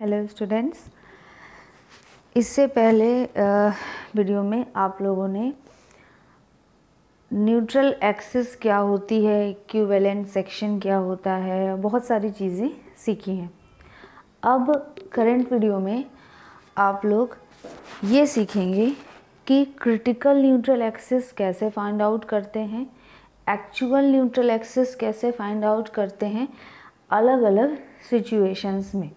Hello students इससे पहले video में आप लोगों ने न्यूट्रल एक्सिस क्या होती है इक्विवेलेंट सेक्शन क्या होता है, बहुत सारी चीज़ें सीखी हैं। अब करंट वीडियो में आप लोग ये सीखेंगे कि क्रिटिकल न्यूट्रल एक्सिस कैसे फाइंड आउट करते हैं एक्चुअल न्यूट्रल एक्सिस कैसे फाइंड आउट करते हैं अलग अलग सिचुएशंस में।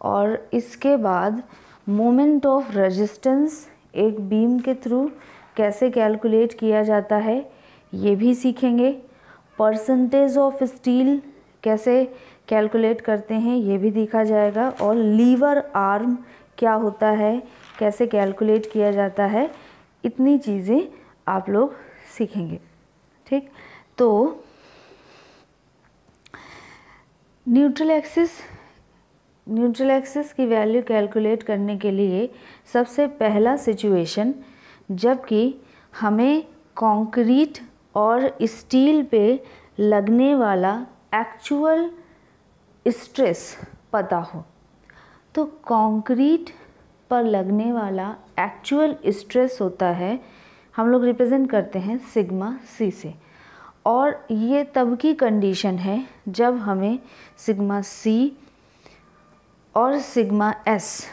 और इसके बाद मोमेंट ऑफ़ रेजिस्टेंस एक बीम के थ्रू कैसे कैलकुलेट किया जाता है, ये भी सीखेंगे। परसेंटेज ऑफ़ स्टील कैसे कैलकुलेट करते हैं, ये भी देखा जाएगा। और लीवर आर्म क्या होता है, कैसे कैलकुलेट किया जाता है, इतनी चीज़ें आप लोग सीखेंगे। ठीक? तो न्यूट्रल एक्सिस न्यूट्रल एक्सिस की वैल्यू कैलकुलेट करने के लिए सबसे पहला सिचुएशन, जबकि हमें कंक्रीट और स्टील पे लगने वाला एक्चुअल स्ट्रेस पता हो। तो कंक्रीट पर लगने वाला एक्चुअल स्ट्रेस होता है, हम लोग रिप्रेजेंट करते हैं सिग्मा सी से। और ये तब की कंडीशन है जब हमें सिग्मा सी और सिग्मा एस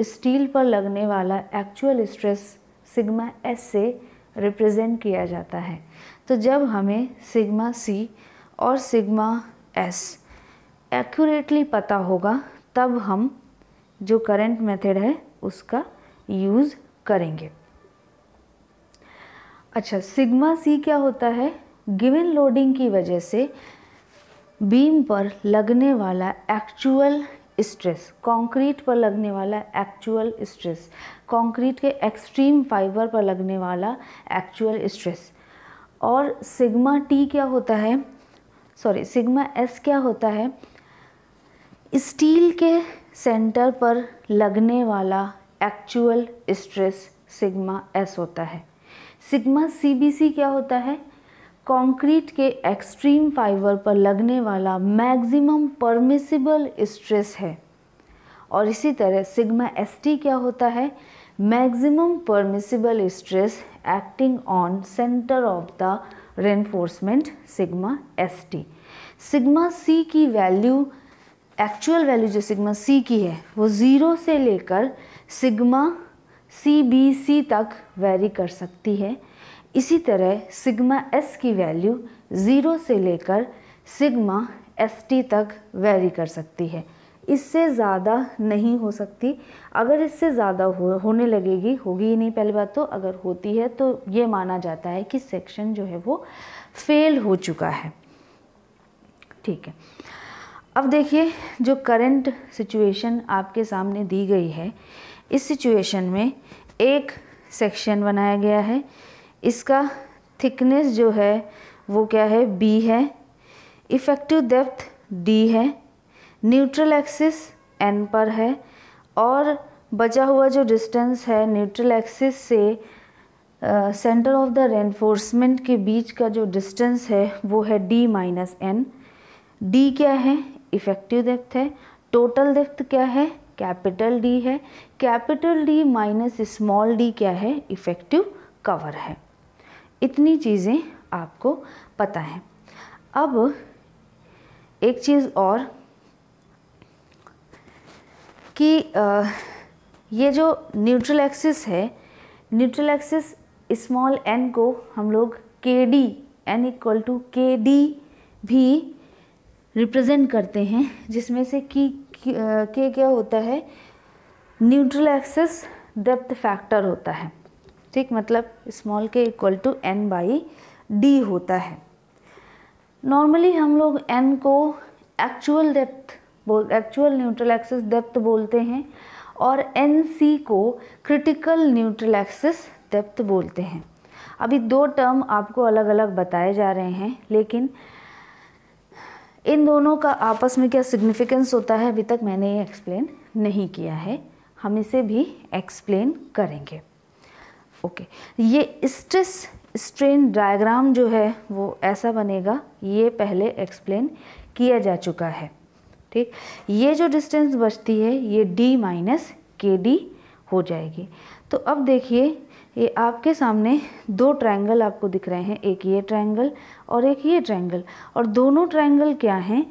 स्टील पर लगने वाला एक्चुअल स्ट्रेस सिग्मा एस से रिप्रेजेंट किया जाता है। तो जब हमें सिग्मा सी और सिग्मा एस एक्यूरेटली पता होगा, तब हम जो करंट मेथड है, उसका यूज़ करेंगे। अच्छा सिग्मा सी क्या होता है? गिवन लोडिंग की वजह से बीम पर लगने वाला एक्चुअल स्ट्रेस कंक्रीट पर लगने वाला एक्चुअल स्ट्रेस कंक्रीट के एक्सट्रीम फाइबर पर लगने वाला एक्चुअल स्ट्रेस और सिग्मा टी क्या होता है? सॉरी सिग्मा एस क्या होता है? स्टील के सेंटर पर लगने वाला एक्चुअल स्ट्रेस सिग्मा एस होता है. सिग्मा सी बी सी क्या होता है? कंक्रीट के एक्सट्रीम फाइबर पर लगने वाला मैक्सिमम परमिसिबल स्ट्रेस है। और इसी तरह सिग्मा एस टी क्या होता है? Maximum permissible stress acting on centre of the reinforcement sigma S T sigma C की वैल्यू एक्चुअल वैल्यू जो सिग्मा सी की है, वो ज़ीरो से लेकर सिग्मा सी बी सी तक वेरी कर सकती है। इसी तरह सिग्मा एस की वैल्यू ज़ीरो से लेकर सिग्मा एस टी तक वेरी कर सकती है। इससे ज़्यादा नहीं हो सकती। अगर इससे ज़्यादा हो, होने लगेगी होगी ही नहीं पहली बात तो अगर होती है तो ये माना जाता है कि सेक्शन जो है वो फेल हो चुका है। ठीक है। अब देखिए जो करंट सिचुएशन आपके सामने दी गई है इस सिचुएशन में एक सेक्शन बनाया गया है। इसका थिकनेस जो है, वो क्या है? बी है। इफ़ेक्टिव डेप्थ डी है। न्यूट्रल एक्सिस एन पर है। और बचा हुआ जो डिस्टेंस है न्यूट्रल एक्सिस से सेंटर ऑफ़ द रेनफोर्समेंट के बीच का जो डिस्टेंस है, वो है डी माइनस एन डी क्या है? इफ़ेक्टिव डेप्थ है। टोटल डेप्थ क्या है? कैपिटल डी है। Capital D minus small D क्या है? इफ़ेक्टिव कवर है। इतनी चीज़ें आपको पता है। अब एक चीज़ और कि ये जो न्यूट्रल एक्सिस है न्यूट्रल एक्सिस स्मॉल एन को हम लोग K D N equal to K D भी रिप्रेजेंट करते हैं, जिसमें से की, के क्या होता है? न्यूट्रल एक्सिस डेप्थ फैक्टर होता है। ठीक मतलब small K equal to N by D होता है। नॉर्मली हम लोग एन को एक्चुअल डेप्थ बोल एक्चुअल न्यूट्रल एक्सिस डेप्थ बोलते हैं और एन सी को क्रिटिकल न्यूट्रल एक्सिस डेप्थ बोलते हैं। अभी दो टर्म आपको अलग अलग बताए जा रहे हैं, लेकिन इन दोनों का आपस में क्या सिग्निफिकेंस होता है, अभी तक मैंने ये एक्सप्लेन नहीं किया है। हम इसे भी एक्सप्लेन करेंगे। ओके ये स्ट्रेस स्ट्रेन डायग्राम जो है, वो ऐसा बनेगा, ये पहले एक्सप्लेन किया जा चुका है। ठीक? ये जो डिस्टेंस बचती है, ये डी माइनस के डी हो जाएगी। तो अब देखिए, ये आपके सामने दो ट्रायंगल आपको दिख रहे हैं, एक ये ट्रायंगल और एक ये ट्रायंगल और दोनों ट्रायंगल क्या हैं?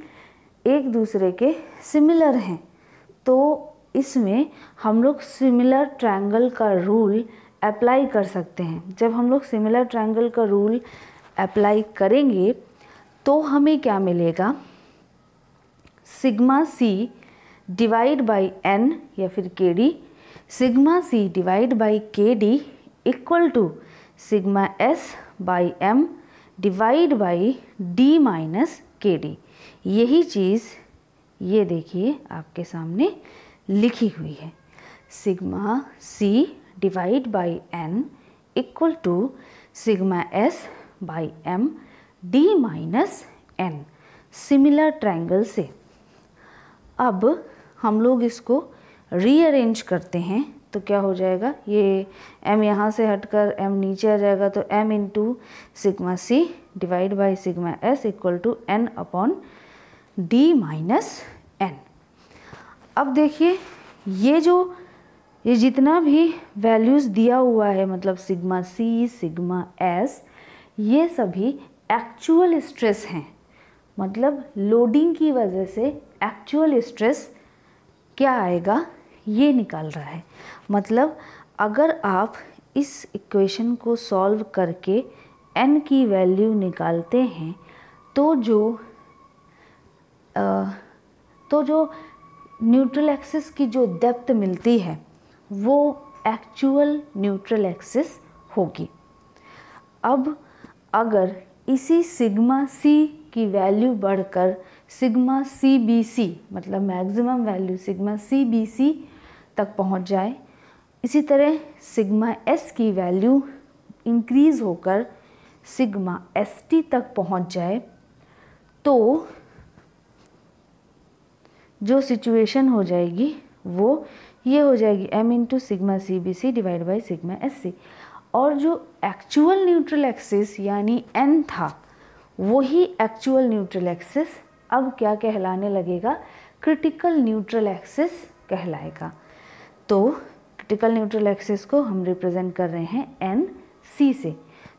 एक दूसरे के सिमिलर हैं। तो इसमें हम लोग सिमिलर ट्रायंगल का रूल अप्लाई कर सकते हैं। जब हम लोग सिमिलर ट्रायंगल का रूल अप्लाई करेंगे तो हमें क्या मिलेगा? Sigma C divide by N या फिर K D sigma C divide by K D equal to sigma S by M divide by D minus K D यही चीज़ ये देखिए आपके सामने लिखी हुई है। Sigma C divide by N equal to sigma S by M D minus N similar triangle से। अब हम लोग इसको रीअरेंज करते हैं तो क्या हो जाएगा? ये m यहाँ से हटकर m नीचे आ जाएगा तो m into sigma C divide by sigma s equal to N upon D minus N अब देखिए, ये जो ये जितना भी वैल्यूज़ दिया हुआ है मतलब सिग्मा सी सिग्मा एस ये सभी एक्चुअल स्ट्रेस हैं। मतलब लोडिंग की वजह से एक्चुअल स्ट्रेस क्या आएगा? ये निकाल रहा है। मतलब अगर आप इस इक्वेशन को सॉल्व करके n की वैल्यू निकालते हैं तो जो आ, तो जो न्यूट्रल एक्सिस की जो डेप्थ मिलती है वो एक्चुअल न्यूट्रल एक्सिस होगी। अब अगर इसी सिग्मा सी की वैल्यू बढ़कर सिग्मा सी बी सी मतलब maximum value sigma C B C तक पहुँच जाए, इसी तरह सिग्मा एस की वैल्यू इंक्रीज़ होकर सिग्मा एस टी तक पहुँच जाए तो जो सिचुएशन हो जाएगी वो ये हो जाएगी M into sigma C B C divide by sigma S C और जो एक्चुअल न्यूट्रल एक्सिस यानी एन था, वही एक्चुअल न्यूट्रल एक्सिस अब क्या कहलाने लगेगा? क्रिटिकल न्यूट्रल एक्सिस कहलाएगा। तो क्रिटिकल न्यूट्रल एक्सिस को हम रिप्रेजेंट कर रहे हैं एन सी से।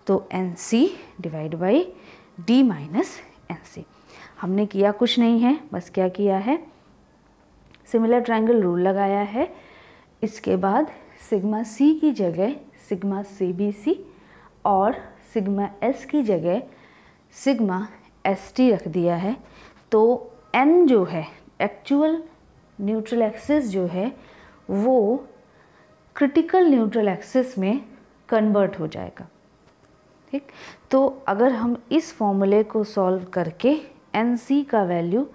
तो N C divide by D minus N C हमने किया कुछ नहीं है, बस क्या किया है? सिमिलर ट्रायंगल रूल लगाया है। इसके बाद सिग्मा सी की जगह सिग्मा सी बी सी और सिग्मा एस की जगह सिग्मा एस टी रख दिया है। तो एन जो है एक्चुअल न्यूट्रल एक्सिस जो है, वो क्रिटिकल न्यूट्रल एक्सिस में कन्वर्ट हो जाएगा। ठीक? तो अगर हम इस फॉर्मूले को सॉल्व करके एन सी का वैल्यू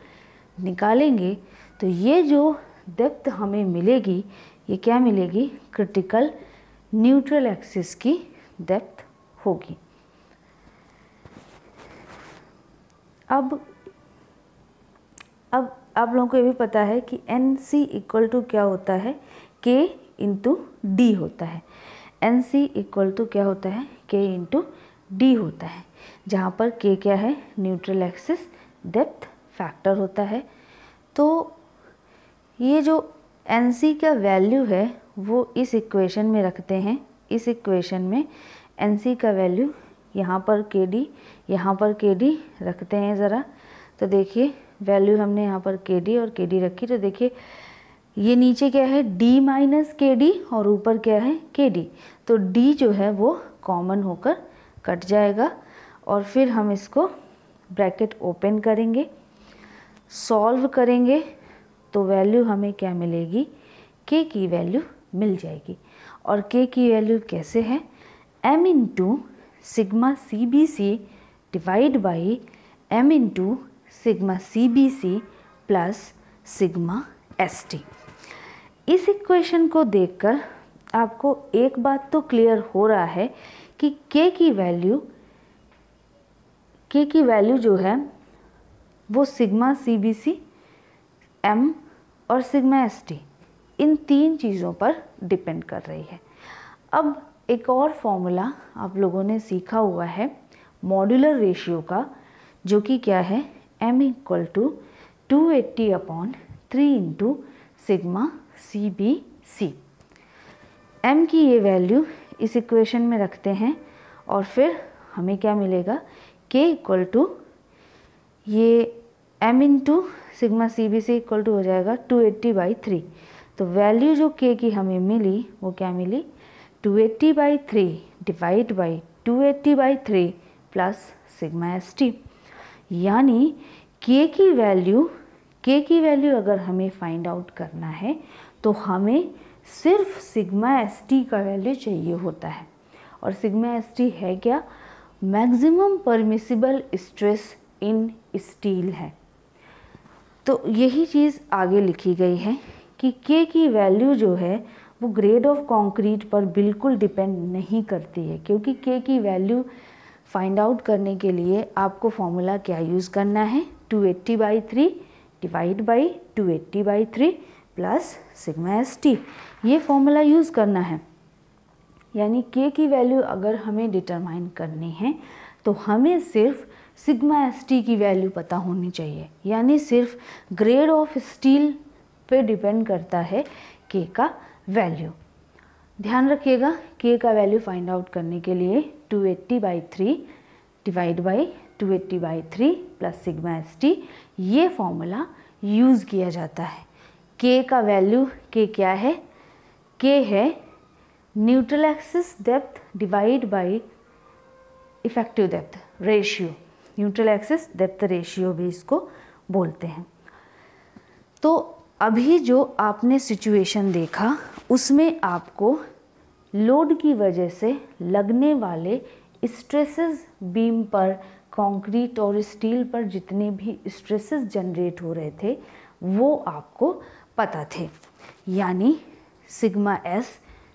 निकालेंगे तो ये जो डेप्थ हमें मिलेगी, ये क्या मिलेगी? क्रिटिकल न्यूट्रल एक्सिस की डेप्थ होगी। अब अब, आप लोगों को ये भी पता है कि एन सी इक्वल टू क्या होता है? के इंटू डी होता है। एन सी इक्वल टू क्या होता है? के इंटू डी होता है, जहाँ पर के क्या है? न्यूट्रल एक्सिस डेप्थ फैक्टर होता है। तो ये जो एन सी का वैल्यू है, वो इस इक्वेशन में रखते हैं। इस इक्वेशन में एन सी का वैल्यू यहाँ पर के डी यहाँ पर के डी रखते हैं ज़रा। तो देखिए वैल्यू हमने यहाँ पर के डी और के डी रखी। तो देखिए, ये नीचे क्या है? डी माइनस के डी और ऊपर क्या है? के डी तो डी जो है, वो कॉमन होकर कट जाएगा और फिर हम इसको ब्रैकेट ओपन करेंगे सॉल्व करेंगे। तो वैल्यू हमें क्या मिलेगी? के की वैल्यू मिल जाएगी। और के की वैल्यू कैसे है? M into sigma C B C divide by M into sigma C B C plus sigma S T इस इक्वेशन को देखकर आपको एक बात तो क्लियर हो रहा है कि के की वैल्यू के की वैल्यू जो है, वो sigma C B C M और सिग्मा एस टी इन तीन चीज़ों पर डिपेंड कर रही है। अब एक और फॉर्मूला आप लोगों ने सीखा हुआ है मॉड्यूलर रेशियो का, जो कि क्या है? M equal to two eighty upon three into sigma C B C M की ये वैल्यू इस इक्वेशन में रखते हैं और फिर हमें क्या मिलेगा? के इक्वल टू ये M into sigma C B C equal to हो जाएगा टू एट्टी बाई थ्री तो वैल्यू जो के की हमें मिली, वो क्या मिली? Two eighty by three divide by two eighty by three plus sigma S T यानी के की वैल्यू के की वैल्यू अगर हमें फाइंड आउट करना है तो हमें सिर्फ़ सिग्मा एस टी का वैल्यू चाहिए होता है। और सिग्मा एस टी है क्या? Maximum permissible stress in steel है। तो यही चीज़ आगे लिखी गई है कि के की वैल्यू जो है, वो ग्रेड ऑफ़ कंक्रीट पर बिल्कुल डिपेंड नहीं करती है, क्योंकि के की वैल्यू फाइंड आउट करने के लिए आपको फॉर्मूला क्या यूज़ करना है? Two eighty by three divide by two eighty by three plus sigma S T ये फॉर्मूला यूज़ करना है। यानी के की वैल्यू अगर हमें डिटरमाइन करनी है तो हमें सिर्फ़ सिग्मा एस टी की वैल्यू पता होनी चाहिए। यानी सिर्फ़ ग्रेड ऑफ़ स्टील पे डिपेंड करता है के का वैल्यू ध्यान रखिएगा के का वैल्यू फाइंड आउट करने के लिए 280 eighty by three divide by two eighty by three plus sigma S T ये फॉर्मूला यूज़ किया जाता है। के का वैल्यू के क्या है? के है neutral axis depth divide by effective depth ratio neutral axis depth ratio भी इसको बोलते हैं। तो अभी जो आपने सिचुएशन देखा, उसमें आपको लोड की वजह से लगने वाले स्ट्रेसेस बीम पर, कंक्रीट और स्टील पर जितने भी स्ट्रेसेस जनरेट हो रहे थे, वो आपको पता थे। यानी सिग्मा एस,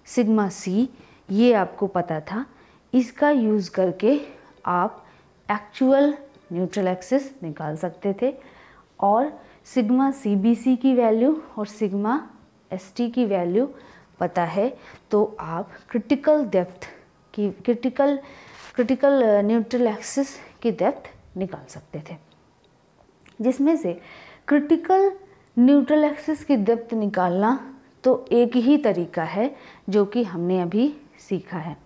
सिग्मा सी, ये आपको पता था। इसका यूज़ करके आप एक्चुअल न्यूट्रल एक्सिस निकाल सकते थे और सिग्मा सी बी सी की वैल्यू और सिग्मा एस टी की वैल्यू पता है। तो आप क्रिटिकल डेप्थ की क्रिटिकल क्रिटिकल न्यूट्रल एक्सिस की डेप्थ निकाल सकते थे। जिसमें से क्रिटिकल न्यूट्रल एक्सिस की डेप्थ निकालना तो एक ही तरीका है जो कि हमने अभी सीखा है।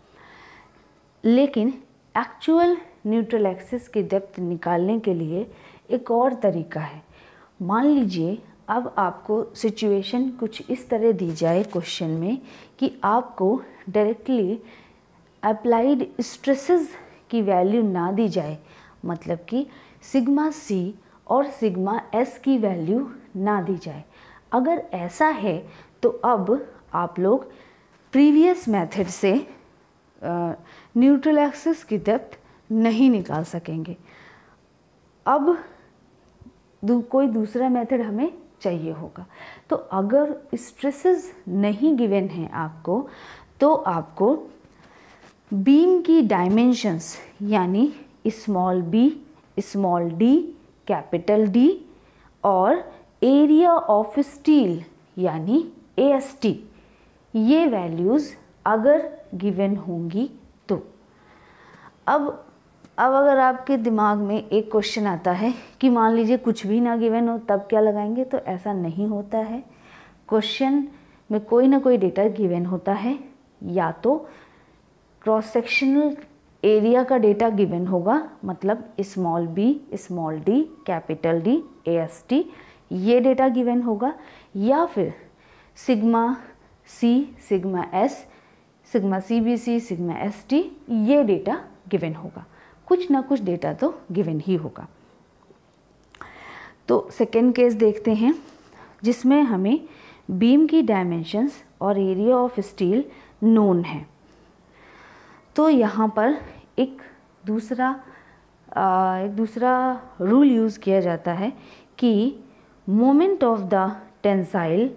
लेकिन एक्चुअल न्यूट्रल एक्सिस की डेप्थ निकालने के लिए एक और तरीका है। मान लीजिए, अब आपको सिचुएशन कुछ इस तरह दी जाए क्वेश्चन में कि आपको डायरेक्टली अप्लाइड स्ट्रेसेस की वैल्यू ना दी जाए मतलब कि सिग्मा सी और सिग्मा एस की वैल्यू ना दी जाए। अगर ऐसा है तो अब आप लोग प्रीवियस मेथड से न्यूट्रल एक्सिस की डेप्थ नहीं निकाल सकेंगे। अब दू, कोई दूसरा मेथड हमें चाहिए होगा। तो अगर स्ट्रेसेस नहीं गिवन हैं आपको तो आपको बीम की डायमेंशंस यानी small B small D capital D और एरिया ऑफ़ स्टील यानी टी ये वैल्यूज़ अगर गिवन होंगी तो। अब अब अगर आपके दिमाग में एक क्वेश्चन आता है कि मान लीजिए कुछ भी ना गिवन हो, तब क्या लगाएँगे? तो ऐसा नहीं होता है। क्वेश्चन में कोई ना कोई डेटा गिवन होता है। या तो क्रॉस सेक्शनल एरिया का डेटा गिवन होगा मतलब small B small D capital D A S T ये डेटा गिवन होगा। या फिर sigma C sigma S sigma C B C sigma S T ये डेटा गिवन होगा। कुछ ना कुछ डेटा तो गिवन ही होगा। तो सेकेंड केस देखते हैं, जिसमें हमें बीम की डायमेंशंस और एरिया ऑफ़ स्टील नोन है। तो यहाँ पर एक दूसरा एक दूसरा रूल यूज़ किया जाता है कि moment of the tensile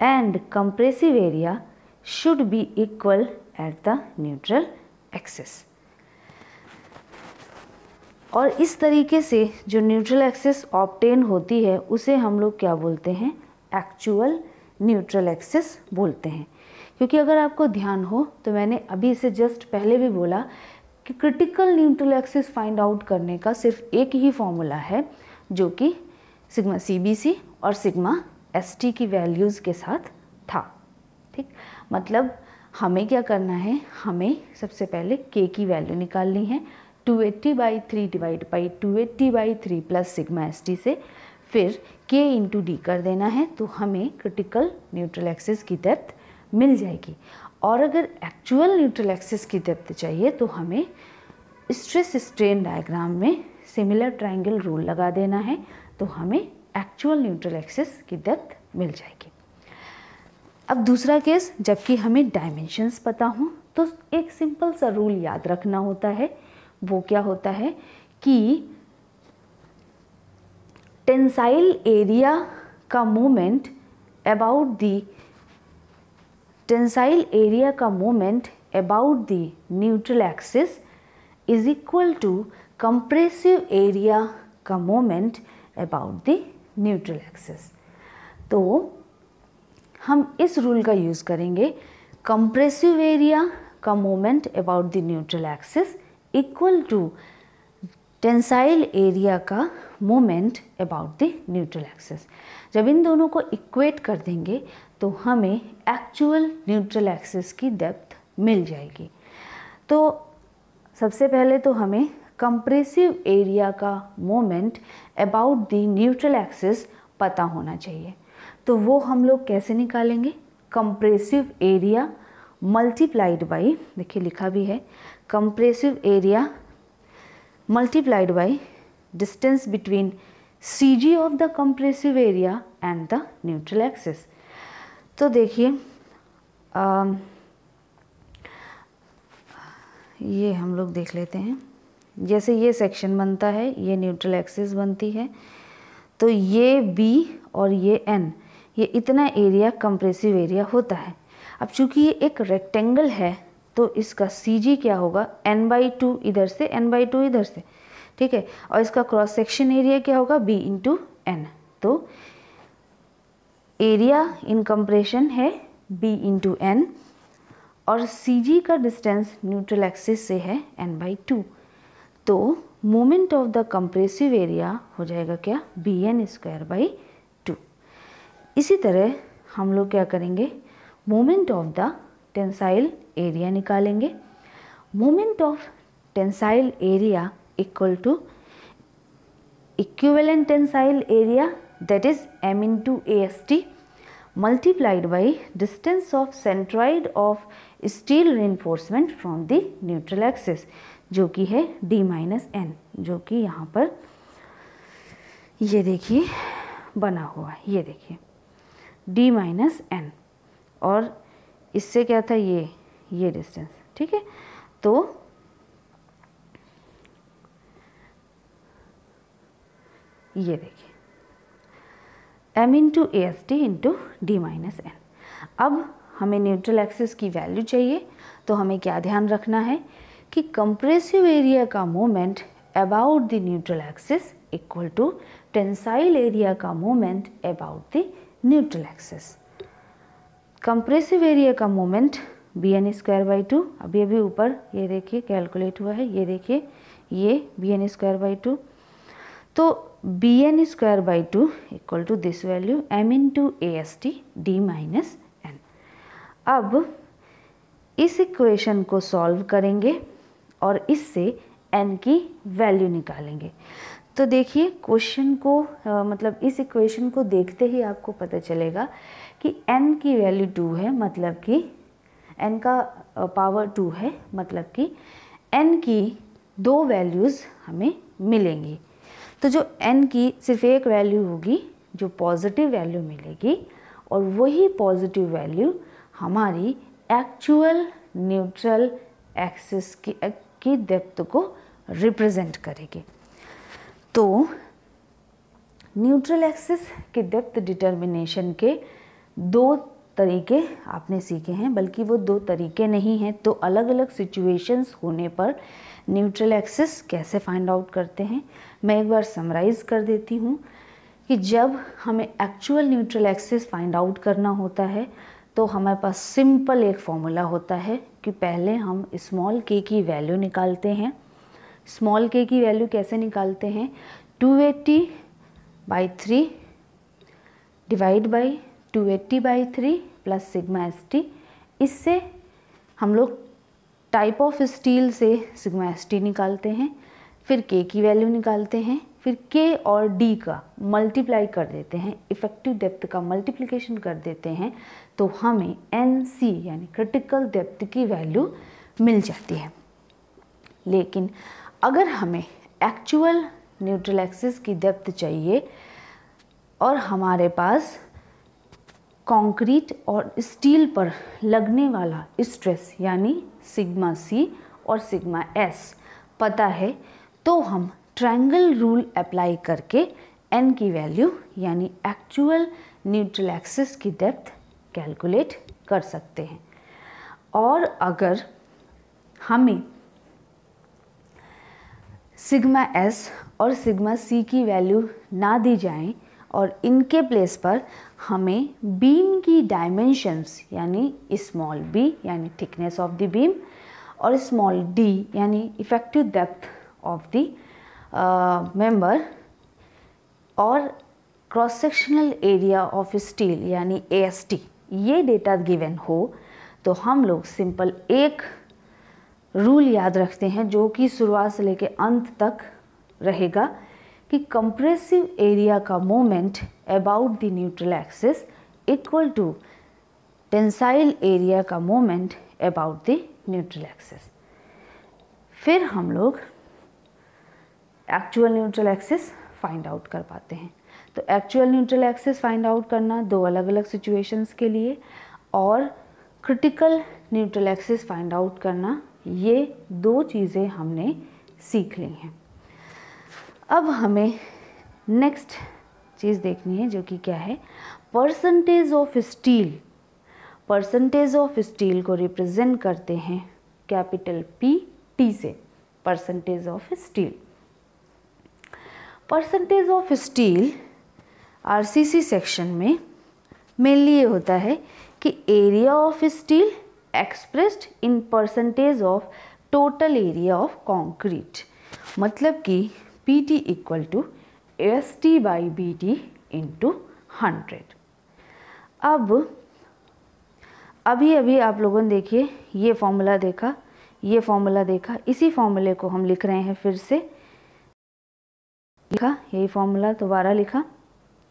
and compressive area should be equal at the neutral axis और इस तरीके से जो न्यूट्रल एक्सेस ऑप्टेन होती है, उसे हम लोग क्या बोलते हैं? एक्चुअल न्यूट्रल एक्सेस बोलते हैं। क्योंकि अगर आपको ध्यान हो तो मैंने अभी इसे जस्ट पहले भी बोला कि critical neutral axis find out करने का सिर्फ़ एक ही फॉर्मूला है, जो कि सिग्मा सी और सिग्मा एस की वैल्यूज़ के साथ था। ठीक? मतलब हमें क्या करना है? हमें सबसे पहले के की वैल्यू निकालनी है। 280 eighty by three divide by two eighty by three plus sigma S T से फिर k इंटू डी कर देना है तो हमें क्रिटिकल न्यूट्रल एक्सिस की डेप्थ मिल जाएगी। और अगर एक्चुअल न्यूट्रल एक्सिस की डेप्थ चाहिए तो हमें स्ट्रेस स्ट्रेन डायग्राम में सिमिलर ट्राइंगल रूल लगा देना है तो हमें एक्चुअल न्यूट्रल एक्सिस की डेप्थ मिल जाएगी। अब दूसरा केस जबकि हमें डायमेंशंस पता हों तो एक सिंपल सा रूल याद रखना होता है। वो क्या होता है कि टेंसाइल एरिया का moment about the tensile area का moment about the neutral axis is equal to compressive area का moment about the neutral axis तो हम इस रूल का यूज़ करेंगे। कंप्रेसिव एरिया का moment about the neutral axis equal to tensile area का moment about the neutral axis जब इन दोनों को इक्वेट कर देंगे तो हमें एक्चुअल न्यूट्रल एक्सेस की डेप्थ मिल जाएगी। तो सबसे पहले तो हमें कंप्रेसिव एरिया का moment about the neutral axis पता होना चाहिए। तो वो हम लोग कैसे निकालेंगे? कंप्रेसिव एरिया मल्टीप्लाइड बाई देखिए लिखा भी है compressive area multiplied by distance between C G of the compressive area and the neutral axis तो देखिए ये हम लोग देख लेते हैं। जैसे ये सेक्शन बनता है, ये न्यूट्रल एक्सिस बनती है। तो ये बी और ये एन ये इतना एरिया कंप्रेसिव एरिया होता है। अब चूँकि ये एक रेक्टेंगल है तो इसका सी जी क्या होगा? एन बाई टू इधर से एन बाई टू इधर से, ठीक है? और इसका क्रॉस सेक्शन एरिया क्या होगा? बी इंटू एन तो एरिया इन कंप्रेशन है बी इंटू एन और सी जी का डिस्टेंस न्यूट्रल एक्सिस से है एन बाई टू तो moment of the compressive area हो जाएगा क्या? B N square by two इसी तरह हम लोग क्या करेंगे? Moment of the tensile area निकालेंगे। Moment of tensile area equal to equivalent tensile area that is M into A S T multiplied by distance of centroid of steel reinforcement from the neutral axis जो कि है D minus N जो कि यहाँ पर ये देखिए बना हुआ है, ये देखिए डी माइनस एन और इससे क्या था ये ये डिस्टेंस ठीक है? तो ये देखिए, m into A S T into D minus N अब हमें न्यूट्रल एक्सिस की वैल्यू चाहिए तो हमें क्या ध्यान रखना है कि कंप्रेसिव एरिया का moment about the neutral axis equal to tensile area का moment about the neutral axis compressive area का moment B N square by two अभी अभी ऊपर ये देखिए कैलकुलेट हुआ है। ये देखिए ये B N square by two तो B N square by two equal to this value M into A S T D minus N अब इस इक्वेशन को सॉल्व करेंगे और इससे एन की वैल्यू निकालेंगे। तो देखिए क्वेश्चन को आ, मतलब इस इक्वेशन को देखते ही आपको पता चलेगा कि एन की वैल्यू टू है मतलब कि एन का पावर टू है मतलब कि एन की दो वैल्यूज़ हमें मिलेंगी। तो जो एन की सिर्फ़ एक वैल्यू होगी, जो पॉजिटिव वैल्यू मिलेगी, और वही पॉजिटिव वैल्यू हमारी एक्चुअल न्यूट्रल एक्सिस की की डेप्थ को रिप्रेजेंट करेगी। तो न्यूट्रल एक्सिस के डेप्थ डिटर्मिनेशन के दो तरीके आपने सीखे हैं, बल्कि वो दो तरीके नहीं हैं तो अलग अलग सिचुएशंस होने पर न्यूट्रल एक्सिस कैसे फाइंड आउट करते हैं, मैं एक बार समराइज़ कर देती हूँ कि जब हमें actual neutral axis find out करना होता है तो हमारे पास सिंपल एक फॉर्मूला होता है कि पहले हम स्मॉल के की वैल्यू निकालते हैं। स्मॉल के की वैल्यू कैसे निकालते हैं? 280 by three divide by two eighty by three plus sigma S T. इससे हम लोग टाइप ऑफ़ स्टील से सिग्मा एस टी निकालते हैं, फिर के की वैल्यू निकालते हैं, फिर के और डी का मल्टीप्लाई कर देते हैं, इफ़ेक्टिव डेप्थ का मल्टीप्लिकेशन कर देते हैं तो हमें एन सी यानी क्रिटिकल डेप्थ की वैल्यू मिल जाती है। लेकिन अगर हमें एक्चुअल न्यूट्रल एक्सिस की डेप्थ चाहिए और हमारे पास कंक्रीट और स्टील पर लगने वाला स्ट्रेस, यानी सिग्मा सी और सिग्मा एस पता है तो हम ट्रायंगल रूल अप्लाई करके एन की वैल्यू, यानी एक्चुअल न्यूट्रल एक्सिस की डेप्थ कैलकुलेट कर सकते हैं। और अगर हमें सिग्मा एस और सिग्मा सी की वैल्यू ना दी जाए और इनके प्लेस पर हमें बीम की डायमेंशंस यानी स्मॉल बी यानी थिकनेस ऑफ़ द बीम और स्मॉल डी यानी effective depth of the member और cross sectional area of steel यानी ए ये डेटा गिवन हो तो हम लोग सिंपल एक रूल याद रखते हैं, जो कि शुरुआत से लेकर अंत तक रहेगा। कि कंप्रेसिव एरिया का moment about the neutral axis equal to tensile area का moment about the neutral axis फिर हम लोग actual neutral axis find out कर पाते हैं। तो actual neutral axis find out करना दो अलग अलग सिचुएशंस के लिए और critical neutral axis find out करना, ये दो चीज़ें हमने सीख ली हैं। अब हमें नेक्स्ट चीज़ देखनी है जो कि क्या है? Percentage of steel percentage of steel को रिप्रेजेंट करते हैं कैपिटल पी टी से percentage of steel percentage of steel RCC section में मेनली ये होता है कि area of steel expressed in percentage of total area of concrete मतलब कि two S T by B T into hundred अब अभी अभी आप लोगों ने देखिए, ये फॉर्मूला देखा, ये फॉर्मूला देखा, इसी फॉर्मूले को हम लिख रहे हैं फिर से। लिखा, यही फॉर्मूला दोबारा लिखा,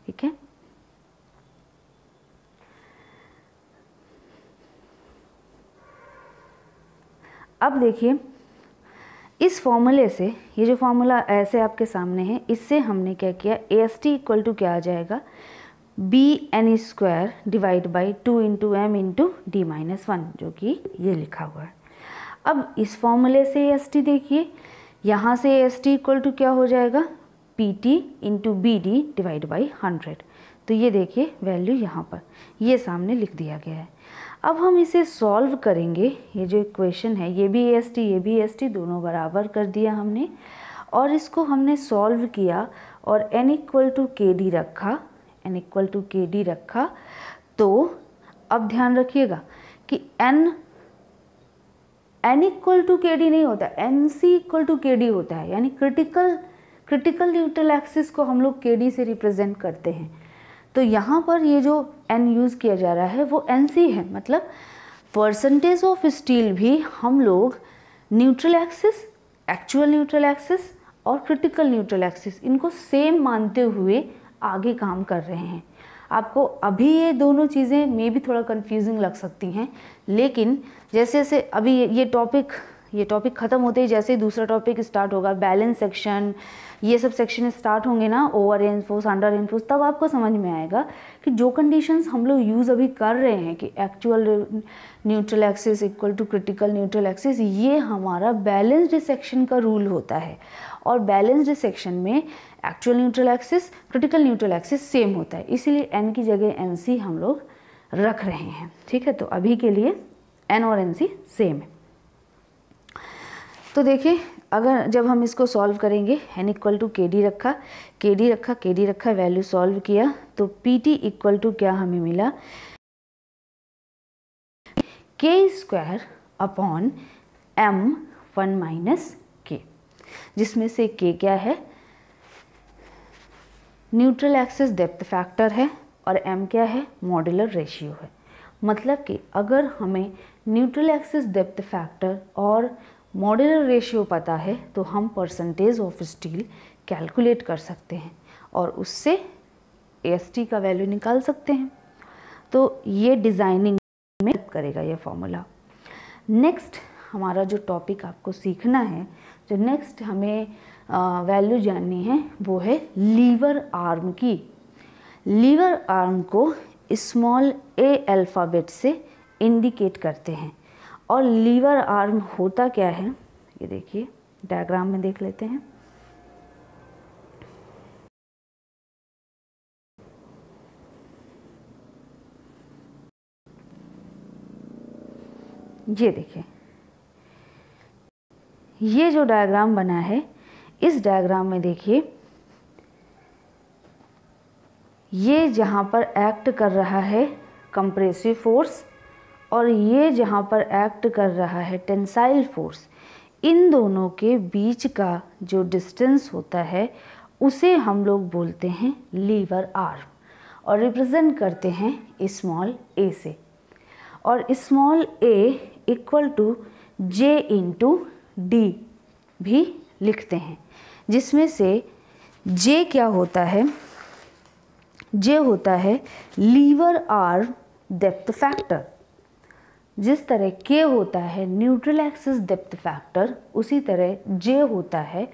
ठीक है? अब देखिए इस फॉर्मूले से, ये जो फॉर्मूला ऐसे आपके सामने है, इससे हमने क्या किया? A S T equal to क्या आ जाएगा? B N square divide by two into M into D minus one जो कि ये लिखा हुआ है। अब इस फॉर्मूले से एस टी देखिए। यहाँ से A S T equal to क्या हो जाएगा? P T into B D divide by hundred तो ये देखिए वैल्यू यहाँ पर। ये सामने लिख दिया गया है। अब हम इसे सॉल्व करेंगे। ये जो इक्वेशन है, ये भी एस टी ये भी एस टी दोनों बराबर कर दिया हमने। और इसको हमने सॉल्व किया और N equal to K D रखा N equal to K D रखा। तो अब ध्यान रखिएगा कि N N equal to K D नहीं होता N C equal to K D होता है। यानी क्रिटिकल क्रिटिकल न्यूट्रल एक्सिस को हम लोग के डी से रिप्रेजेंट करते हैं। तो यहाँ पर ये जो एन यूज़ किया जा रहा है, वो एन सी है। मतलब परसेंटेज ऑफ़ स्टील भी हम लोग neutral axis actual neutral axis और क्रिटिकल न्यूट्रल एक्सिस इनको सेम मानते हुए आगे काम कर रहे हैं। आपको अभी ये दोनों चीज़ें, मे भी थोड़ा कंफ्यूजिंग लग सकती हैं, लेकिन जैसे जैसे अभी ये टॉपिक ये टॉपिक ख़त्म होते ही जैसे ही दूसरा टॉपिक स्टार्ट होगा बैलेंस सेक्शन ये सब सेक्शन स्टार्ट होंगे ना ओवर इन्फोर्स अंडर इन्फोर्स तब आपको समझ में आएगा कि जो कंडीशंस हम लोग यूज़ अभी कर रहे हैं कि actual neutral axis equal to critical neutral axis ये हमारा बैलेंस्ड सेक्शन का रूल होता है। और बैलेंस्ड सेक्शन में actual neutral axis critical neutral axis same होता है। इसीलिए एन की जगह एन हम लोग रख रहे हैं। ठीक है? तो अभी के लिए एन और एन सेम है। तो देखिए, अगर जब हम इसको सॉल्व करेंगे N equal to K D रखा के डी रखा के डी रखा वैल्यू सॉल्व किया तो पी टी इक्वल टू क्या हमें मिला? K square upon M one minus K जिसमें से के क्या है? न्यूट्रल एक्सिस डेप्थ फैक्टर है और एम क्या है? मॉड्यूलर रेशियो है। मतलब कि अगर हमें न्यूट्रल एक्सिस डेप्थ फैक्टर और मॉड्यूलर रेशियो पता है तो हम परसेंटेज ऑफ़ स्टील कैलकुलेट कर सकते हैं और उससे ए का वैल्यू निकाल सकते हैं। तो ये डिज़ाइनिंग में करेगा ये फॉर्मूला नेक्स्ट हमारा जो टॉपिक आपको सीखना है, जो नेक्स्ट हमें वैल्यू जाननी है, वो है लीवर आर्म की। लीवर आर्म को स्मॉल ए अल्फ़ाबेट से इंडिकेट करते हैं। और लीवर आर्म होता क्या है? ये देखिए डायग्राम में देख लेते हैं। ये देखिए। ये जो डायग्राम बना है, इस डायग्राम में देखिए, ये जहाँ पर एक्ट कर रहा है कंप्रेसिव फोर्स और ये जहाँ पर एक्ट कर रहा है टेंसाइल फोर्स इन दोनों के बीच का जो डिस्टेंस होता है, उसे हम लोग बोलते हैं लीवर आर्म और रिप्रेजेंट करते हैं स्मॉल ए से और small A equal to J into D भी लिखते हैं, जिसमें से जे क्या होता है? जे होता है लीवर आर्म डेप्थ फैक्टर जिस तरह के होता है न्यूट्रल एक्सिस डेप्थ फैक्टर उसी तरह जे होता है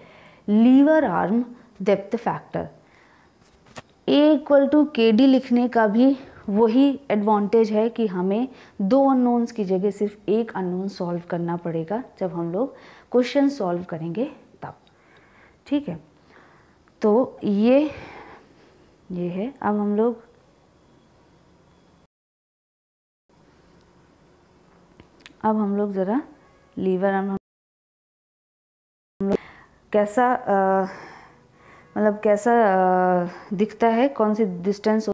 lever arm depth factor A equal to K D लिखने का भी वही एडवांटेज है कि हमें दो अननोन्स की जगह सिर्फ़ एक अननोन सॉल्व करना पड़ेगा जब हम लोग क्वेश्चन सॉल्व करेंगे तब। ठीक है? तो ये ये है। अब हम लोग अब हम लोग ज़रा लीवर हम लोग कैसा मतलब कैसा आ, दिखता है कौन सी डिस्टेंस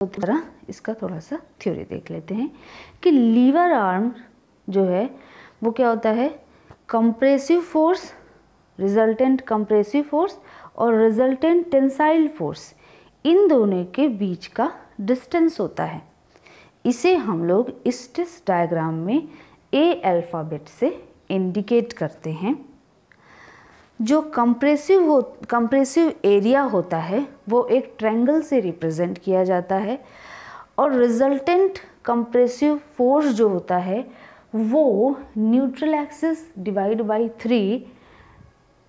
तरह इसका थोड़ा सा थ्योरी देख लेते हैं कि लीवर आर्म जो है वो क्या होता है? Compressive force resultant compressive force और रिजल्टेंट टेंसाइल फोर्स इन दोनों के बीच का डिस्टेंस होता है। इसे हम लोग इस डायग्राम में ए अल्फ़ाबेट से इंडिकेट करते हैं। जो कंप्रेसिव हो कंप्रेसिव एरिया होता है, वो एक ट्रैंगल से रिप्रेजेंट किया जाता है और रिजल्टेंट कंप्रेसिव फोर्स जो होता है, वो neutral axis divide by three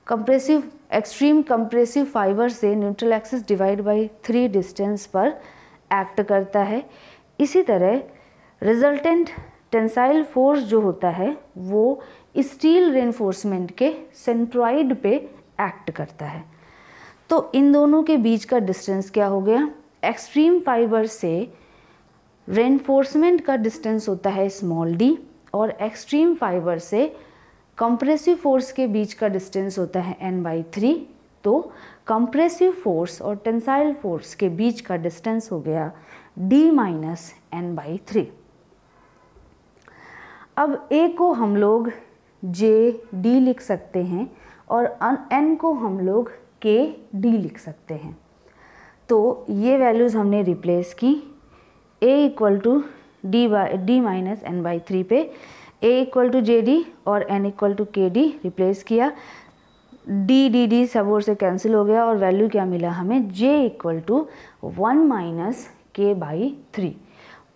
compressive extreme compressive fibre से neutral axis divide by three distance पर एक्ट करता है। इसी तरह रिजल्टेंट टेंसाइल फोर्स जो होता है, वो स्टील रेनफोर्समेंट के सेंट्रॉइड पे एक्ट करता है। तो इन दोनों के बीच का डिस्टेंस क्या हो गया? एक्सट्रीम फाइबर से रेनफोर्समेंट का डिस्टेंस होता है स्मॉल डी और एक्सट्रीम फाइबर से कंप्रेसिव फोर्स के बीच का डिस्टेंस होता है एन बाई थ्री तो कंप्रेसिव फोर्स और टेंसाइल फोर्स के बीच का डिस्टेंस हो गया। D minus N by three अब ए को हम लोग जे डी लिख सकते हैं और एन को हम लोग के डी लिख सकते हैं। तो ये वैल्यूज़ हमने रिप्लेस की। A equal to D by D minus N by three पे। A equal to J D और N equal to K D replace किया। डी डी डी सब ओर से कैंसिल हो गया और वैल्यू क्या मिला हमें? J equal to one minus K by three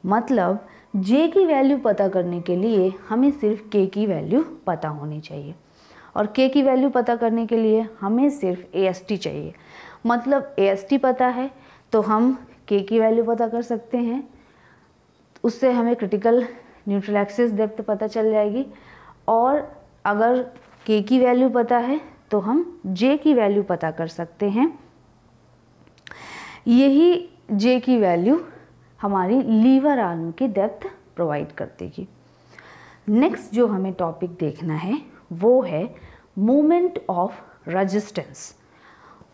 मतलब जे की वैल्यू पता करने के लिए हमें सिर्फ़ के की वैल्यू पता होनी चाहिए। और के की वैल्यू पता करने के लिए हमें सिर्फ़ ए एस टी चाहिए। मतलब ए एस टी पता है तो हम के की वैल्यू पता कर सकते हैं। उससे हमें क्रिटिकल न्यूट्रल एक्सिस डेप्थ पता चल जाएगी। और अगर के की वैल्यू पता है तो हम जे की वैल्यू पता कर सकते हैं। यही जे की वैल्यू हमारी लीवर आर्म की डेप्थ प्रोवाइड कर देगी नेक्स्ट जो हमें टॉपिक देखना है, वो है moment of resistance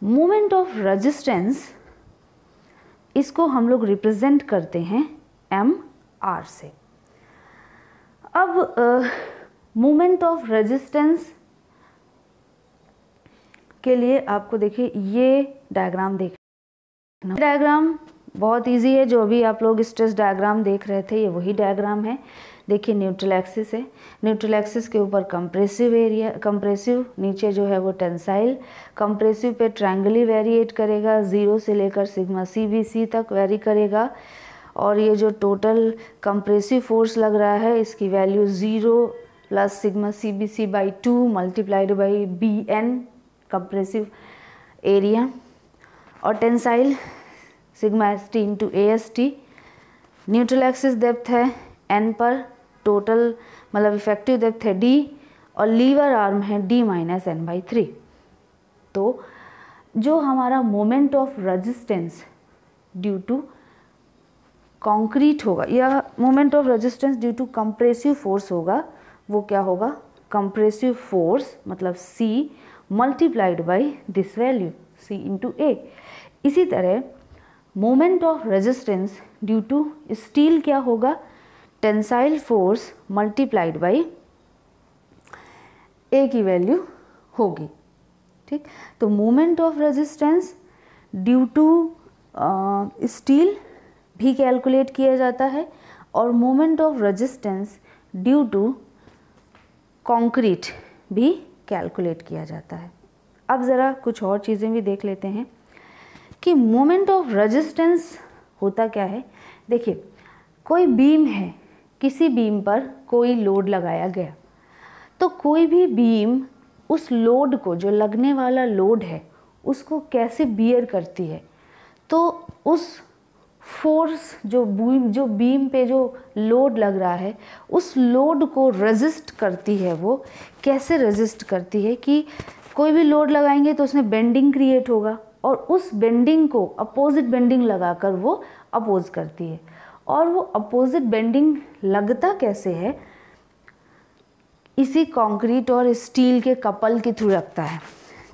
moment of resistance इसको हम लोग रिप्रेजेंट करते हैं एम आर से। अब मोमेंट ऑफ़ रेजिस्टेंस के लिए आपको देखिए, ये डायग्राम देख डायग्राम बहुत इजी है, जो भी आप लोग स्ट्रेस डायग्राम देख रहे थे, ये वही डायग्राम है। देखिए न्यूट्रल एक्सिस है। न्यूट्रल एक्सिस के ऊपर कंप्रेसिव एरिया कंप्रेसिव नीचे जो है वो टेंसाइल कंप्रेसिव पे ट्रायंगली वेरिएट करेगा ज़ीरो से लेकर सिग्मा सी बी सी तक वेरी करेगा। और ये जो टोटल कंप्रेसिव फोर्स लग रहा है, इसकी value zero plus sigma C B C by two multiplied by B N compressive area और tensile sigma S T into A S T neutral axis depth है एन पर टोटल मतलब effective depth है D और lever arm है D minus N by three तो जो हमारा moment of resistance due to concrete होगा, या moment of resistance due to compressive force होगा, वो क्या होगा? कंप्रेसिव फोर्स मतलब C multiplied by this value C into A इसी तरह moment of resistance due to steel क्या होगा? Tensile force multiplied by A की वैल्यू होगी। ठीक? तो moment of resistance due to steel भी कैलकुलेट किया जाता है और moment of resistance due to concrete भी कैलकुलेट किया जाता है। अब ज़रा कुछ और चीज़ें भी देख लेते हैं। कि मोमेंट ऑफ़ रेजिस्टेंस होता क्या है? देखिए, कोई बीम है, किसी बीम पर कोई लोड लगाया गया। तो कोई भी बीम उस लोड को, जो लगने वाला लोड है, उसको कैसे बियर करती है? तो उस फोर्स जो बीम जो बीम पे जो लोड लग रहा है, उस लोड को रेजिस्ट करती है वो। कैसे रेजिस्ट करती है कि कोई भी लोड लगाएँगे तो उसमें बेंडिंग क्रिएट होगा। और उस बेंडिंग को अपोजिट बेंडिंग लगाकर वो अपोज करती है। और वो अपोजिट बेंडिंग लगता कैसे है? इसी कंक्रीट और स्टील के कपल के थ्रू लगता है।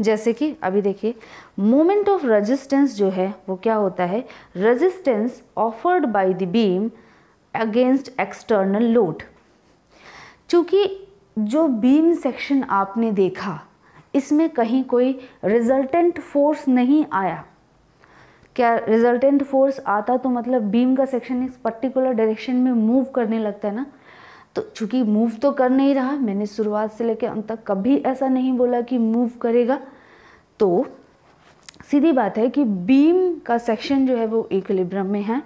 जैसे कि, अभी देखिए मोमेंट ऑफ़ रेजिस्टेंस जो है, वो क्या होता है? Resistance offered by the beam against external load चूँकि जो बीम सेक्शन आपने देखा इसमें कहीं कोई रिजल्टेंट फोर्स नहीं आया। क्या रिजल्टेंट फोर्स आता तो मतलब बीम का सेक्शन इस पर्टिकुलर डायरेक्शन में मूव करने लगता है ना? तो चूँकि मूव तो कर नहीं रहा, मैंने शुरुआत से लेकर अंत तक कभी ऐसा नहीं बोला कि मूव करेगा। तो सीधी बात है कि बीम का सेक्शन जो है वो इक्विलिब्रियम में है।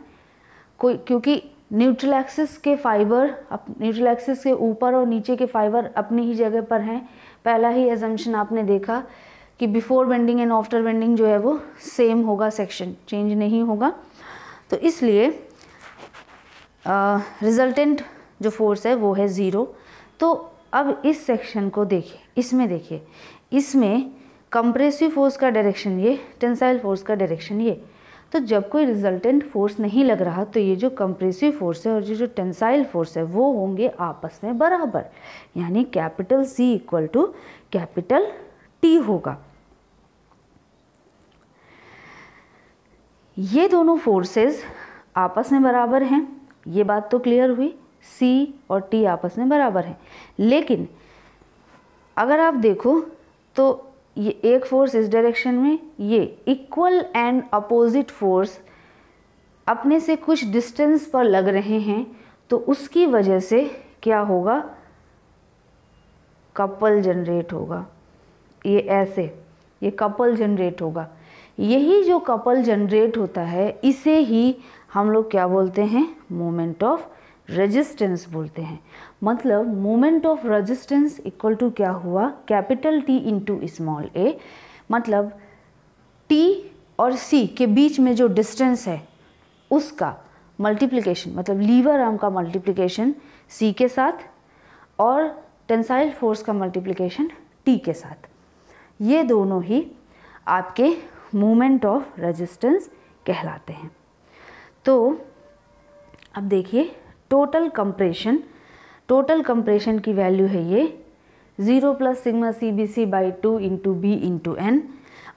कोई, क्योंकि न्यूट्रल एक्सिस के फाइबर न्यूट्रल एक्सिस के ऊपर और नीचे के फाइबर अपनी ही जगह पर हैं। पहला ही एजम्पन आपने देखा कि before bending and after bending जो है वो सेम होगा सेक्शन चेंज नहीं होगा। तो इसलिए रिजल्टेंट जो फोर्स है वो है ज़ीरो तो अब इस सेक्शन को देखिए, इसमें देखिए, इसमें कंप्रेसिव फोर्स का डायरेक्शन ये टेंसाइल फोर्स का डायरेक्शन ये। तो जब कोई रिजल्टेंट फोर्स नहीं लग रहा तो ये जो कंप्रेसिव फोर्स है और ये जो टेंसाइल फोर्स है, वो होंगे आपस में बराबर। यानी capital C equal to capital T होगा। ये दोनों फोर्सेस आपस में बराबर हैं। ये बात तो क्लियर हुई। सी और टी आपस में बराबर हैं। लेकिन अगर आप देखो तो ये एक फोर्स इस डायरेक्शन में, ये इक्वल एंड अपोजिट फोर्स अपने से कुछ डिस्टेंस पर लग रहे हैं तो उसकी वजह से क्या होगा? कपल जनरेट होगा। ये ऐसे, ये कपल जनरेट होगा। यही जो कपल जनरेट होता है, इसे ही हम लोग क्या बोलते हैं? मोमेंट ऑफ़ रेजिस्टेंस बोलते हैं। मतलब moment of resistance equal to क्या हुआ? Capital T into small a मतलब टी और सी के बीच में जो डिस्टेंस है, उसका मल्टीप्लिकेशन मतलब लीवर आर्म का मल्टीप्लिकेशन सी के साथ और टेंसाइल फोर्स का मल्टीप्लिकेशन टी के साथ। ये दोनों ही आपके मोमेंट ऑफ़ रेजिस्टेंस कहलाते हैं। तो अब देखिए टोटल कंप्रेशन टोटल कंप्रेशन की वैल्यू है ये zero plus sigma C B C by two into B into N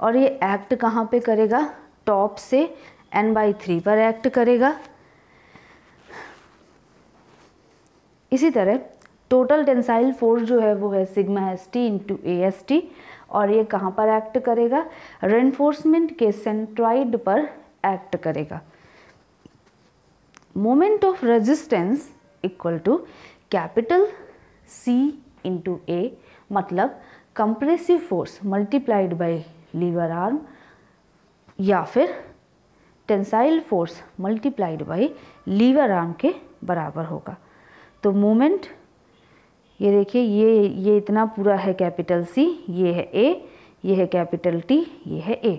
और ये एक्ट कहाँ पे करेगा? टॉप से एन बाई थ्री पर एक्ट करेगा। इसी तरह टोटल टेंसाइल फोर्स जो है वो है sigma S T into A S T और ये कहाँ पर एक्ट करेगा? रेनफोर्समेंट के सेंट्राइड पर एक्ट करेगा। Moment of resistance equal to capital C into A मतलब compressive force multiplied by lever arm या फिर tensile force multiplied by lever arm के बराबर होगा। तो मोमेंट ये देखिए, ये ये इतना पूरा है कैपिटल सी ये है ए ये है कैपिटल टी ये है ए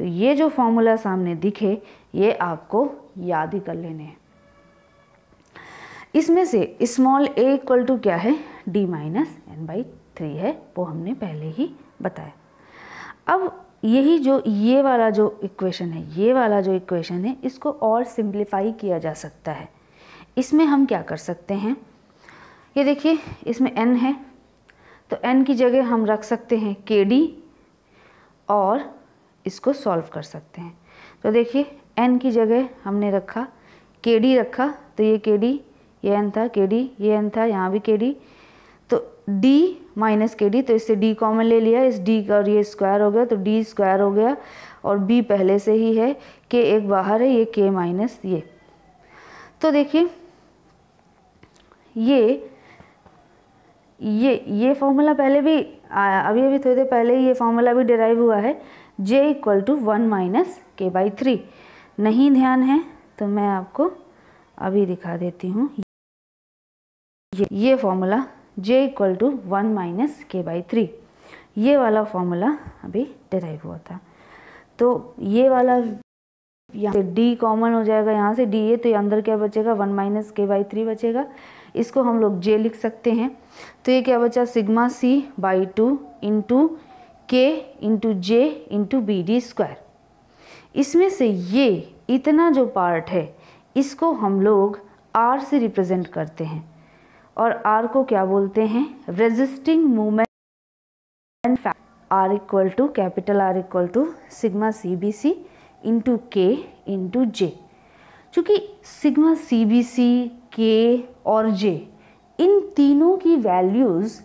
तो ये जो फॉर्मूला सामने दिखे, ये आपको याद ही कर लेने हैं। इसमें से स्मॉल ए इक्वल टू क्या है? D minus N by three है, वो हमने पहले ही बताया। अब यही जो ये वाला जो इक्वेशन है, ये वाला जो इक्वेशन है, इसको और सिंप्लीफाई किया जा सकता है। इसमें हम क्या कर सकते हैं? ये देखिए, इसमें n है तो n की जगह हम रख सकते हैं के डी और इसको सॉल्व कर सकते हैं। तो देखिए, n की जगह हमने रखा के डी रखा तो ये के डी ये एन था के डी ये एन था, यहाँ भी के डी तो डी माइनस के डी तो इससे डी कॉमन ले लिया, इस डी का और ये स्क्वायर हो गया तो डी स्क्वायर हो गया, और बी पहले से ही है के एक बाहर है, ये के माइनस ये। तो देखिए, ये ये ये फॉर्मूला पहले भी आया अभी अभी थोड़ी देर पहले ही ये फॉर्मूला भी डिराइव हुआ है J equal to one minus K by three नहीं ध्यान है तो मैं आपको अभी दिखा देती हूँ। ये ये formula j equal to one minus K by three ये वाला फॉर्मूला अभी डिराइव हुआ था। तो ये वाला यहाँ से d कॉमन हो जाएगा, यहाँ से डी ए तो अंदर क्या बचेगा? One minus K by three बचेगा। इसको हम लोग j लिख सकते हैं। तो ये क्या बचा? Sigma C by two into K into J into B D square इसमें से ये इतना जो पार्ट है, इसको हम लोग r से रिप्रेजेंट करते हैं। और आर को क्या बोलते हैं? Resisting movement R equal to capital R equal to sigma C B C into K into J चूँकि सिग्मा सी बी सी के और जे इन तीनों की वैल्यूज़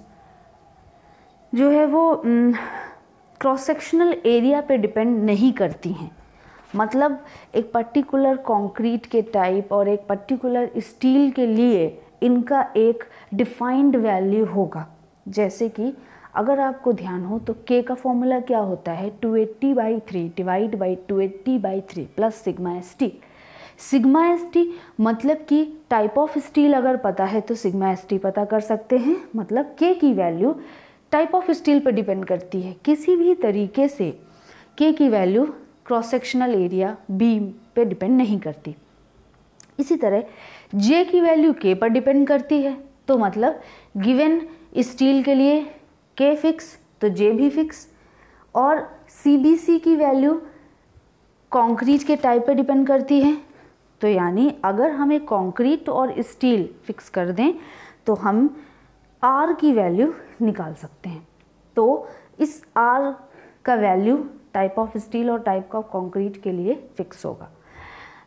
जो है वो क्रॉस सेक्शनल एरिया पे डिपेंड नहीं करती हैं। मतलब एक पर्टिकुलर कंक्रीट के टाइप और एक पर्टिकुलर स्टील के लिए इनका एक डिफाइंड वैल्यू होगा। जैसे कि अगर आपको ध्यान हो तो के का फॉर्मूला क्या होता है? 280 eighty by three divide by two eighty by three plus sigma S T sigma S T मतलब कि टाइप ऑफ़ स्टील अगर पता है तो सिग्मा एस टी पता कर सकते हैं। मतलब के की वैल्यू टाइप ऑफ़ स्टील पर डिपेंड करती है। किसी भी तरीके से के की value cross sectional area beam पे डिपेंड नहीं करती। इसी तरह जे की वैल्यू के पर डिपेंड करती है तो मतलब गिवन स्टील के लिए के फिक्स तो जे भी फिक्स और सी बी सी की वैल्यू कंक्रीट के टाइप पर डिपेंड करती है तो यानी अगर हमें कंक्रीट और स्टील फिक्स कर दें तो हम आर की वैल्यू निकाल सकते हैं। तो इस आर का वैल्यू टाइप ऑफ़ स्टील और टाइप ऑफ़ कंक्रीट के लिए फिक्स होगा।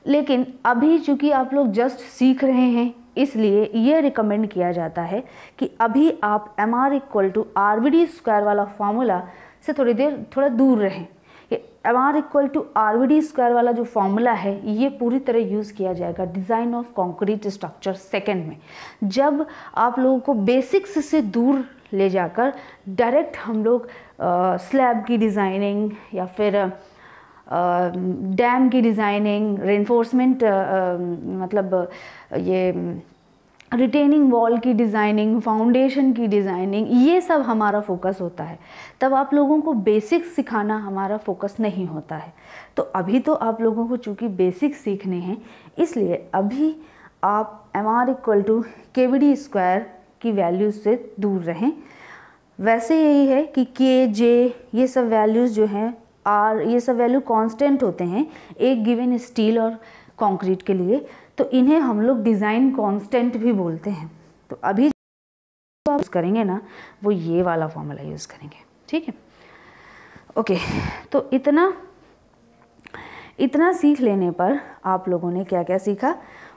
लेकिन अभी चूँकि आप लोग जस्ट सीख रहे हैं, इसलिए ये रिकमेंड किया जाता है कि अभी आप M R equal to R B D square वाला फॉर्मूला से थोड़ी देर, थोड़ा दूर रहें। M R equal to R V D square वाला जो फार्मूला है, ये पूरी तरह यूज़ किया जाएगा design of concrete structure second में। जब आप लोगों को बेसिक्स से दूर ले जाकर डायरेक्ट हम लोग स्लैब की डिज़ाइनिंग या फिर डैम की डिज़ाइनिंग रेनफोर्समेंट मतलब ये रिटेनिंग वॉल की डिज़ाइनिंग फाउंडेशन की डिज़ाइनिंग ये सब हमारा फोकस होता है। तब आप लोगों को बेसिक्स सिखाना हमारा फोकस नहीं होता है। तो अभी तो आप लोगों को चूँकि बेसिक्स सीखने हैं, इसलिए अभी आप M R equal to K V D square की वैल्यूज़ से दूर रहें। वैसे यही है कि के जे ये सब वैल्यूज़ जो हैं आर, ये सब वैल्यू कांस्टेंट होते हैं एक गिवन स्टील और कंक्रीट के लिए तो इन्हें हम लोग डिज़ाइन कांस्टेंट भी बोलते हैं। तो अभी जो आप करेंगे ना, वो ये वाला फॉर्मूला यूज़ करेंगे, ठीक है? ओके तो इतना इतना सीख लेने पर आप लोगों ने क्या क्या सीखा?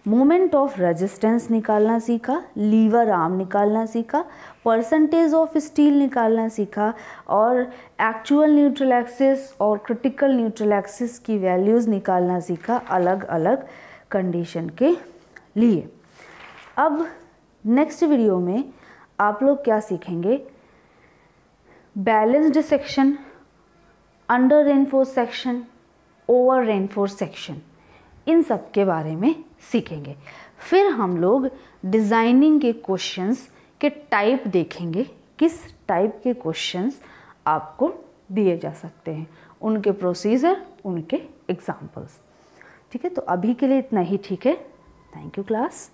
मोमेंट ऑफ़ रेजिस्टेंस निकालना सीखा, लीवर आर्म निकालना सीखा परसेंटेज ऑफ़ स्टील निकालना सीखा, और एक्चुअल न्यूट्रल एक्सिस और क्रिटिकल न्यूट्रल एक्सिस की वैल्यूज़ निकालना सीखा अलग अलग कंडीशन के लिए। अब नेक्स्ट वीडियो में आप लोग क्या सीखेंगे? Balanced section under reinforce section over reinforce section इन सब के बारे में सीखेंगे। फिर हम लोग डिज़ाइनिंग के क्वेश्चंस के टाइप देखेंगे, किस टाइप के क्वेश्चंस आपको दिए जा सकते हैं। उनके प्रोसीजर उनके एग्जाम्पल्स ठीक है? तो अभी के लिए इतना ही, ठीक है? Thank you class